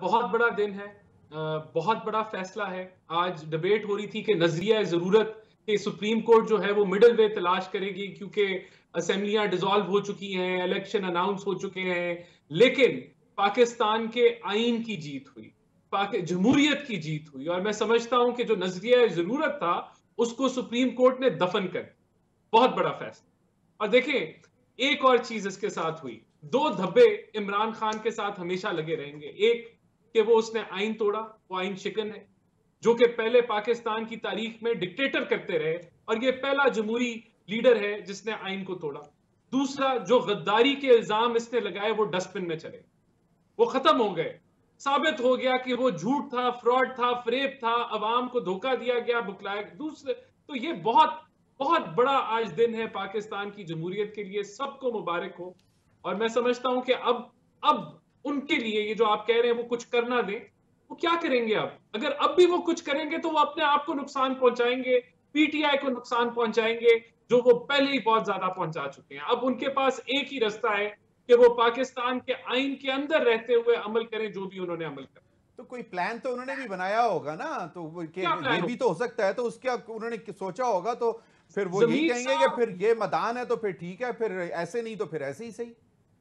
बहुत बड़ा दिन है बहुत बड़ा फैसला है। आज डिबेट हो रही थी कि नज़रिया ज़रूरत कि सुप्रीम कोर्ट जो है वो मिडल वे तलाश करेगी क्योंकि असेंबलियाँ डिजोल्व हो चुकी हैं इलेक्शन अनाउंस हो चुके हैं। लेकिन पाकिस्तान के आइन की जीत हुई जमहूरियत की जीत हुई। और मैं समझता हूँ कि जो नज़रिया ज़रूरत था, उसको सुप्रीम कोर्ट ने दफन कर बहुत बड़ा फैसला। और देखें, एक और चीज़ इसके साथ हुई। दो धब्बे इमरान खान के साथ हमेशा लगे रहेंगे। एक कि वो उसने आइन तोड़ा, वो आइन शिकन है, जो कि पहले पाकिस्तान की तारीख में डिक्टेटर करते रहे और ये पहला जमहूरी लीडर है जिसने आइन को तोड़ा। दूसरा, जो गद्दारी के इल्ज़ाम इसने लगाए, वो डस्टबिन में चले। वो खत्म हो गए। साबित हो गया कि वो झूठ था, फ्रॉड था फ्रेब था अवाम को धोखा दिया गया, बुकलाया दूसरे तो ये बहुत बहुत बड़ा आज दिन है पाकिस्तान की जमहूरियत के लिए। सबको मुबारक हो। और मैं समझता हूँ कि अब अब उनके लिए ये जो आप कह रहे हैं वो कुछ करना दें वो क्या करेंगे अब अगर अब भी वो कुछ करेंगे तो वो अपने आप को नुकसान पहुंचाएँगे पीटीआई को नुकसान पहुंचाएँगे जो वो पहले ही बहुत ज़्यादा पहुँचा चुके हैं। अब उनके पास एक ही रास्ता है कि वो पाकिस्तान के आइन के अंदर रहते हुए अमल करें जो भी उन्होंने अमल कर। तो कोई प्लान तो उन्होंने भी बनाया होगा ना? तो ये भी तो हो सकता है तो उसके उन्होंने सोचा होगा तो फिर वो यही कहेंगे कि फिर ये मैदान है तो फिर ठीक है फिर ऐसे नहीं तो फिर ऐसे ही सही।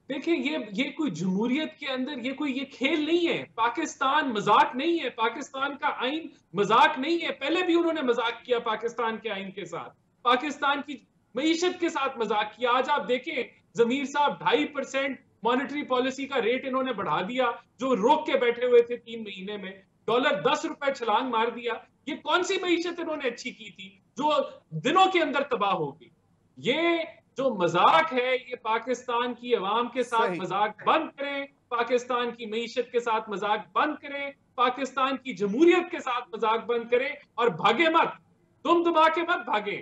देखिए ये ये कोई जमहूरियत के अंदर, ये कोई, ये खेल नहीं है। पाकिस्तान मज़ाक नहीं है। पाकिस्तान का आइन मज़ाक नहीं है। पहले भी उन्होंने मज़ाक किया पाकिस्तान के आइन के साथ। पाकिस्तान की मीशत के साथ मज़ाक किया। आज आप देखें, जमीर साहब ढाई परसेंट मॉनिटरी पॉलिसी का रेट इन्होंने बढ़ा दिया, जो रोक के बैठे हुए थे तीन महीने में। डॉलर दस रुपए छलांग मार दिया। ये कौन सी मीशत इन्होंने अच्छी की थी, जो दिनों के अंदर तबाह होगी ये जो मज़ाक है ये पाकिस्तान की अवाम के साथ मज़ाक बंद करें पाकिस्तान की मीशत के साथ मज़ाक बंद करें पाकिस्तान की जमहूरियत के साथ मज़ाक बंद करें और भागे मत तुम दबा के मत भागे।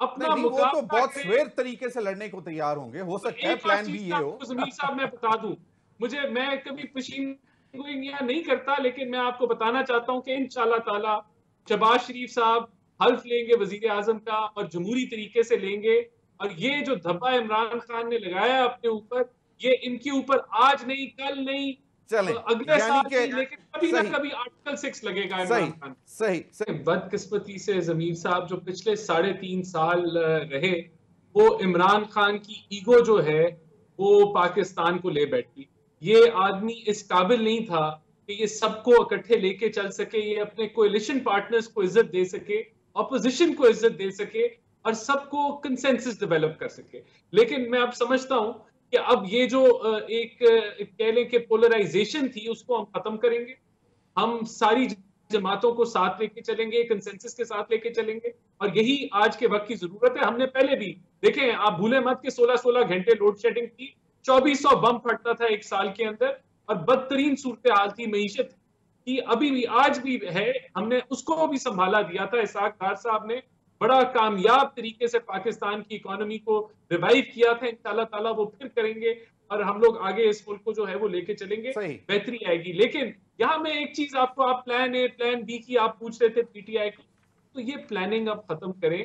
अपना मुकाबला तो बहुत स्वेर तरीके से लड़ने को तैयार होंगे। हो तो सकता है प्लान भी ये हो। जमीर साहब मैं बता दूँ। मुझे मैं कभी पशीन नहीं करता लेकिन मैं आपको बताना चाहता हूँ कि इन ताला शबाज शरीफ साहब हल्फ लेंगे वज़ीर आज़म का और जमहूरी तरीके से लेंगे। और ये जो धब्बा इमरान खान ने लगाया अपने ऊपर ये इनके ऊपर आज नहीं कल नहीं चले। तो अगले साल के, लेकिन कभी ना कभी आर्टिकल सिक्स लगेगा इमरान खान सही सही। बदकिस्मती से जमीर साहब जो पिछले साढ़े तीन साल रहे वो इमरान खान की ईगो जो है वो पाकिस्तान को ले बैठी। ये आदमी इस काबिल नहीं था कि ये सबको इकट्ठे लेके चल सके ये अपने कोलिशन पार्टनर्स को इज़्ज़त दे सके ऑपोजिशन को इज़्ज़त दे सके और सबको कंसेंसस डेवलप कर सके। लेकिन मैं अब समझता हूँ कि अब ये जो एक कह लें कि पोलराइजेशन थी, उसको हम खत्म करेंगे। हम सारी जमातों को साथ लेके चलेंगे कंसेंसस के साथ लेके चलेंगे। और यही आज के वक्त की ज़रूरत है। हमने पहले भी, देखे, आप भूले मत के 16-16 घंटे लोड शेडिंग थी। 2400 बम फटता था एक साल के अंदर। और बदतरीन सूरत हाल थी, मीशत की। अभी भी, आज भी है। हमने उसको भी संभाला, दिया था इसाक डार साहब ने। बड़ा कामयाब तरीके से पाकिस्तान की इकोनॉमी को रिवाइव किया था। इंशाल्लाह ताला वो फिर करेंगे और हम लोग आगे इस मुल्क को जो है वो लेके चलेंगे। बेहतरी आएगी। लेकिन यहाँ में एक चीज़ आपको आप प्लान ए प्लान बी की आप पूछ रहे थे पीटीआई को। तो ये प्लानिंग आप खत्म करें।